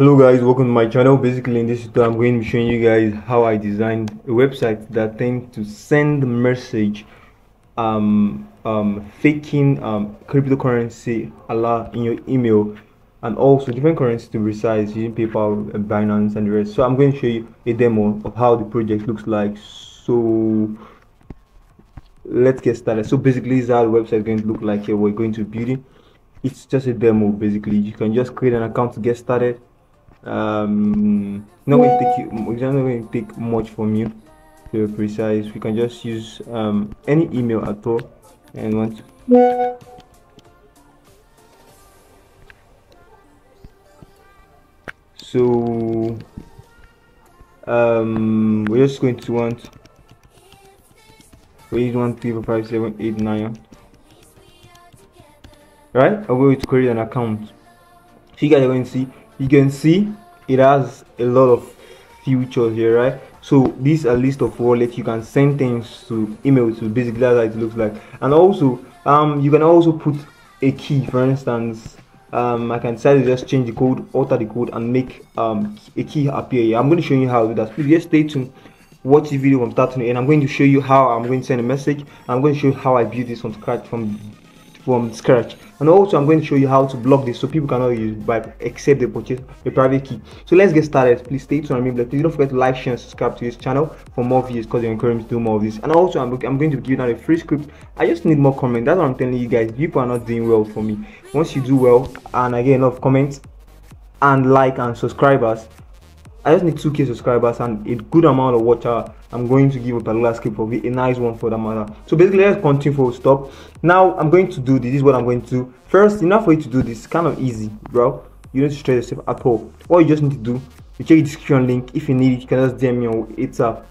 hello guys welcome to my channel basically in this tutorial i'm going to be showing you guys how i designed a website that tends to send message um um faking um cryptocurrency Allah in your email and also different currencies to resize using PayPal, and Binance, and the rest. So I'm going to show you a demo of how the project looks like. So let's get started. So basically, this is how the website is going to look like here. We're going to build it. It's just a demo basically. You can just create an account to get started um not going to take you it's not going to take much from you to be precise. We can just use um any email at all. And once so um we're just going to want we one three four five seven eight nine. Right? I'm going to create an account? So you guys are going to see you can see it has a lot of features here right so this is a list of wallets you can send things to email to basically that's how it looks like and also um you can also put a key for instance um, I can decide to just change the code, alter the code, and make um, a key appear here. I'm going to show you how to do that. Please just stay tuned, watch the video from start to end. I'm going to show you how I'm going to send a message. I'm going to show you how I build this from scratch from from scratch. And also i'm going to show you how to block this so people cannot use by except they purchase a private key. So let's get started. Please stay tuned remember please don't forget to like share and subscribe to this channel for more views because you encourage me to do more of this. And also I'm, I'm going to give you now a free script. I just need more comment that's what i'm telling you guys. People are not doing well for me. Once you do well and i get enough comments and like and subscribers I just need 2k subscribers and a good amount of watch hour. I'm going to give up a particular script for a nice one for that matter. So basically, let's continue for stop. Now I'm going to do this. This is what I'm going to do. First, enough for you to do this. Kind of easy, bro. You don't stress yourself at all. All you just need to do, you check the description link. If you need it, you can just DM me on WhatsApp.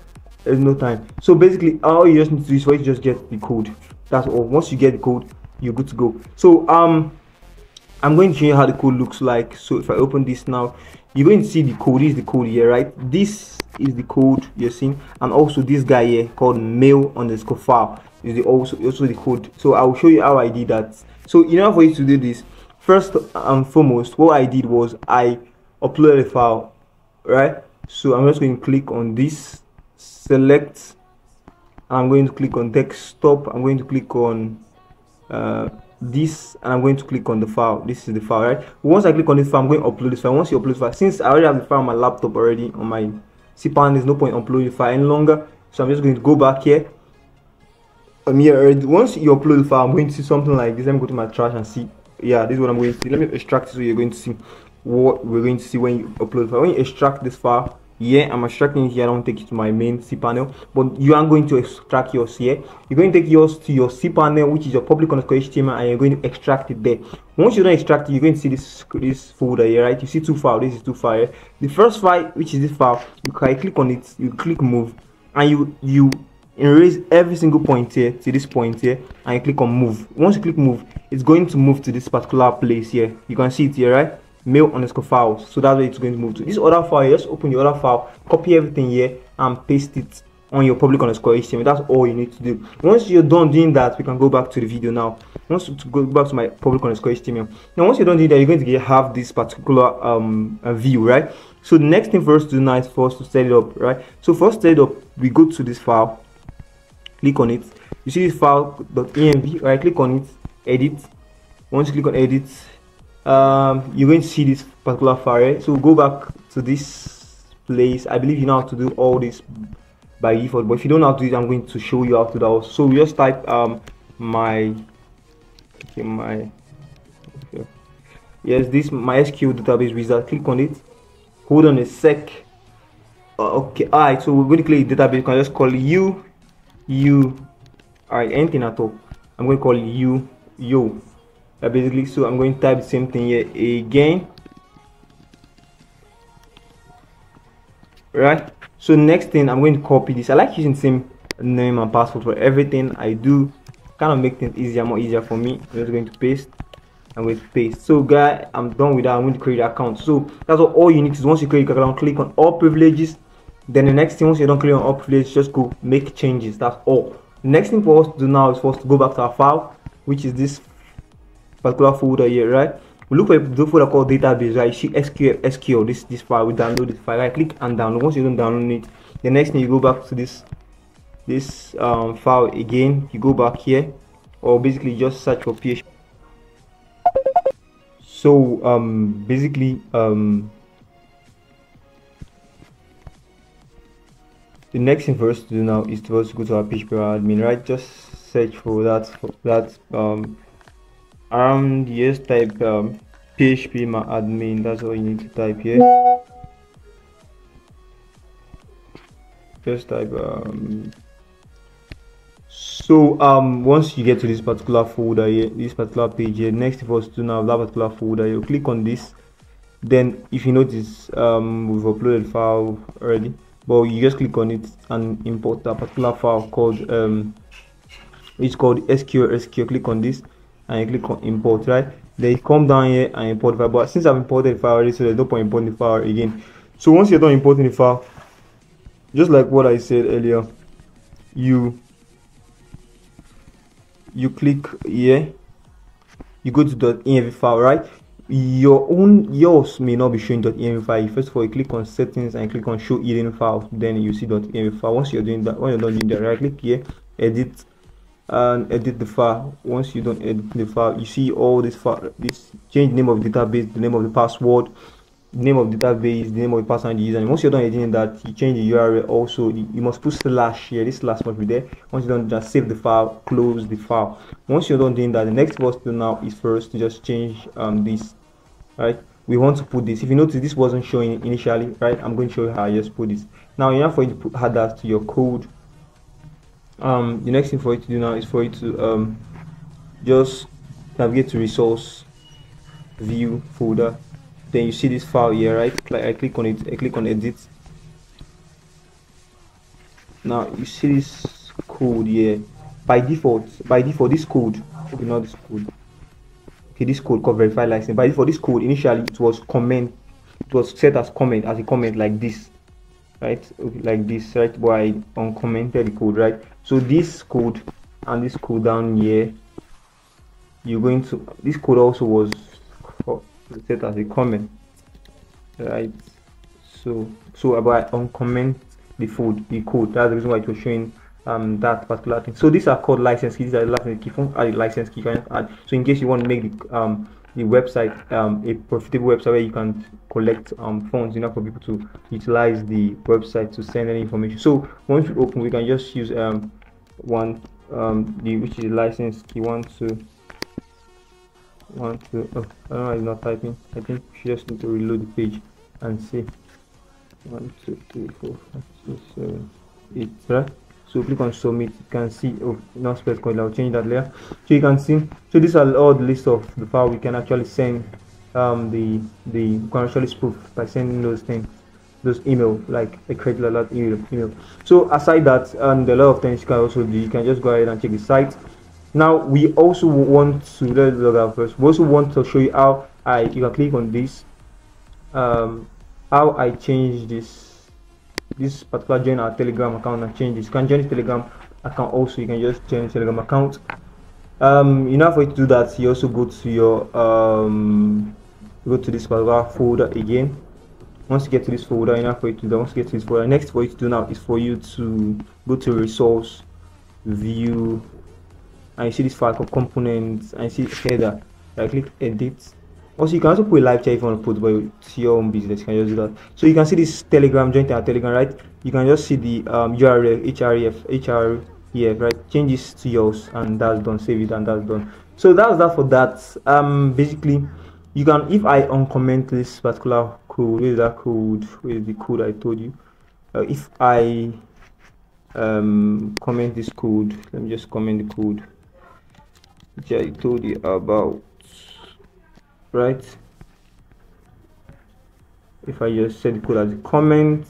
There's no time. So basically, all you just need to do is for you to just get the code. That's all. Once you get the code, you're good to go. So um, I'm going to show you how the code looks like. So if I open this now, you're going to see the code. This is the code here right? This is the code you're seeing. And also this guy here called mail underscore file is the also also the code. So i'll show you how i did that. So in order for you to do this first and foremost what i did was i uploaded a file right? So i'm just going to click on this select i'm going to click on desktop. I'm going to click on uh, this and I'm going to click on the file. This is the file, right? Once I click on this file, I'm going to upload this file. Once you upload the file, since I already have the file on my laptop already on my cPanel, there's no point uploading the file any longer. So I'm just going to go back here. Um, here, once you upload the file, I'm going to see something like this. Let me go to my trash and see. Yeah, this is what I'm going to see. Let me extract so you're going to see what we're going to see when you upload the file. When you extract this file, yeah i'm extracting it here i don't take it to my main cpanel but you are going to extract yours here you're going to take yours to your cpanel which is your public underscore html and you're going to extract it there. Once you don't extract it you're going to see this this folder here right? You see two files this is two files the first file which is this file you can click on it you click move and you you erase every single point here to this point here and you click on move. Once you click move it's going to move to this particular place here. You can see it here right mail underscore files so that's where it's going to move to. This other file just open your other file copy everything here and paste it on your public underscore html that's all you need to do. Once you're done doing that we can go back to the video now. Once to go back to my public underscore html now once you're done doing that you're going to get have this particular um view right? So the next thing for us to do now is for us to set it up right? So first set it up we go to this file click on it. You see this file .env right? Click on it edit. Once you click on edit um, you're going to see this particular file so go back to this place. I believe you know how to do all this by default but if you don't know how to do it i'm going to show you how to do that so we just type um my okay my okay. yes this mysql database wizard click on it. Hold on a sec. Uh, okay all right so we're going to click database. You can just call you you all right anything at all. I'm going to call you you uh, basically so i'm going to type the same thing here again. Right? So next thing i'm going to copy this. I like using same name and password for everything i do. Kind of make things easier more easier for me. I'm just going to paste. I'm going to paste. So guy i'm done with that. I'm going to create an account. So that's what all you need to do. Once you create your account click on all privileges. Then the next thing once you don't click on all privileges just go make changes. That's all. Next thing for us to do now is for us to go back to our file which is this particular folder here right? We look for a folder called database right? Sql sql this this file we download this file right? Click and download. Once you don't download it the next thing you go back to this this um, file again. You go back here or basically just search for php so um basically um the next thing for us to do now is to also go to our PHP admin right? Just search for that for that um around yes type um php my admin that's all you need to type here just type um so um once you get to this particular folder here this particular page here next for us to now that particular folder you click on this. Then if you notice um we've uploaded file already but you just click on it and import that particular file called um it's called sql sql click on this and you click on import right? Then you come down here and import the file. But since i've imported the file already so there's no point importing the file again. So once you're done importing the file just like what i said earlier you you click here. You go to. the env file right? Your own yours may not be showing .env file. First of all you click on settings and click on show hidden file. Then you see .env file. Once you're doing that when you're done doing that right click here edit and edit the file. Once you don't edit the file you see all this file this change name of database the name of the password name of database the name of the person and the user once you're done editing that you change the url also. You must put slash here. This slash must be there. Once you're done just save the file close the file. Once you're done doing that the next button to now is first to just change um this right? We want to put this. If you notice this wasn't showing initially right? I'm going to show you how i just put this. Now you have to add that to your code um the next thing for you to do now is for you to um just navigate to resource view folder. Then you see this file here right? I click on it i click on edit. Now you see this code here. By default by default this code okay not this code. Okay this code called verify license. By default this code initially it was comment it was set as comment as a comment like this right? Like this right? I uncommented the code right? So this code and this code down here you're going to this code also was set as a comment right? So so about uncomment the food the code. That's the reason why it was showing um that particular thing. So these are called license keys. These are the license key from add license key. Can add so in case you want to make the um the website um a profitable website where you can collect um funds enough for people to utilize the website to send any information. So once we open we can just use um one um the which is the license key one two one two oh i don't know i'm not typing. I think we just need to reload the page and see. One two three four five six seven eight right so click on submit you can see oh not space code i'll change that layer. So you can see so these are all the list of the file. We can actually send um the the actually spoof by sending those things those email like a credit alert email email. So aside that and a lot of things you can also do you can just go ahead and check the site. Now we also want to let's log out first. We also want to show you how i you can click on this um how i change this this particular join our telegram account and change this you can join the telegram account also. You can just join the telegram account. Um you know for you to do that you also go to your um go to this particular folder again. Once you get to this folder enough for you to do once you get to this folder next for you to do now is for you to go to resource view and you see this file called components and you see header I click edit also you can also put a live chat if you want to put but it's your own business. You can just do that. So you can see this telegram join our telegram right? You can just see the um, url href href right? Change this to yours and that's done. Save it and that's done. So that's that for that. Um basically you can if i uncomment this particular code where is that code? Where is the code i told you? Uh, if i um comment this code let me just comment the code. Which i told you about right? If i just the code as a comment.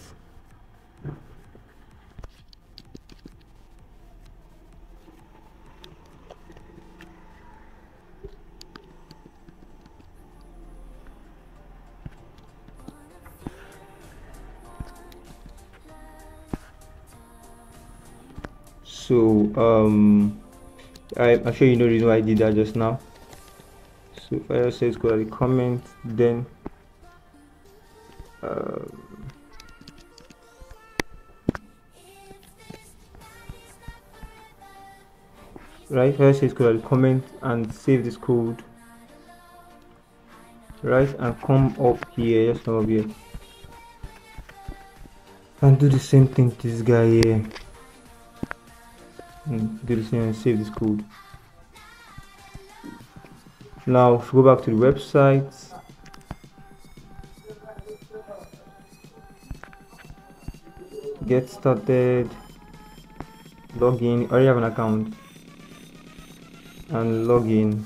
So um i'm sure you know the reason why i did that just now so if I say go to the comment then uh, right here says code comment and save this code right and come up here just come up here. And do the same thing to this guy here. And do the same and save this code now if we go back to the website. Get started. Login. Already have an account. And login.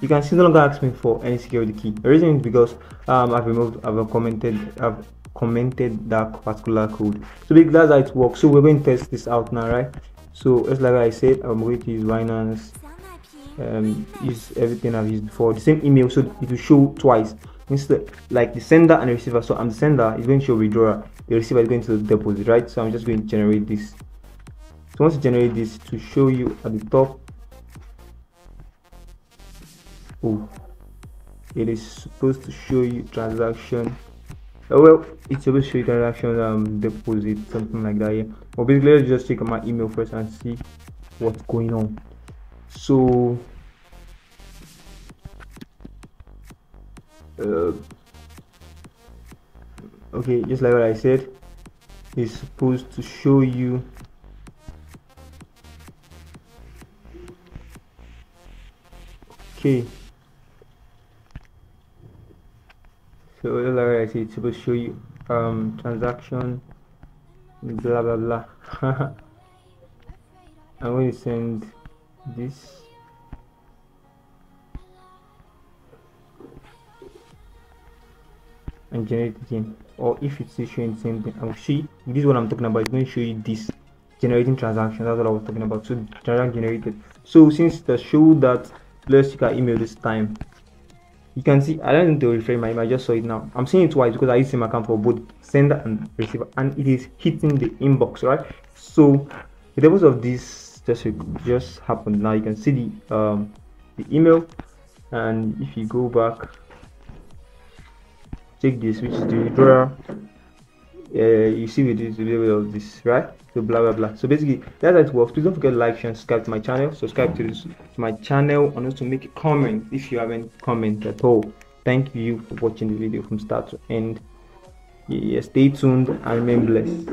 You can see no longer ask me for any security key. The reason is because um, I've removed I've commented I've commented that particular code. So that's how it works. So we're going to test this out now right? So as like I said I'm going to use Binance um, use everything I've used before. The same email so it will show twice. Instead like the sender and the receiver so I'm the sender is going to show withdrawer the receiver is going to deposit right? So I'm just going to generate this. So once you generate this to show you at the top oh it is supposed to show you transaction. Oh well it's supposed to show you transaction um deposit something like that yeah. But basically let's just check my email first and see what's going on so uh, okay just like what i said it's supposed to show you okay. So like I said it's supposed to show you um transaction blah blah blah. I'm going to send this. And generate again or if it's showing the same thing. I'll you this is what I'm talking about it's going to show you this. Generating transaction that's what I was talking about. So transaction generated. So since the show that let's check our email this time. You can see I don't need to refresh my email I just saw it now. I'm seeing it twice because I use same account for both sender and receiver. And it is hitting the inbox right? So the purpose of this just just happened now you can see the um the email. And if you go back take this which is the drawer. Uh, you see we do little bit of this right? So blah blah blah. So basically that's how it works. Please don't forget to like share and subscribe to my channel. Subscribe to this to my channel and also make a comment if you haven't commented at all. Thank you for watching the video from start to end. Yeah, stay tuned and remain blessed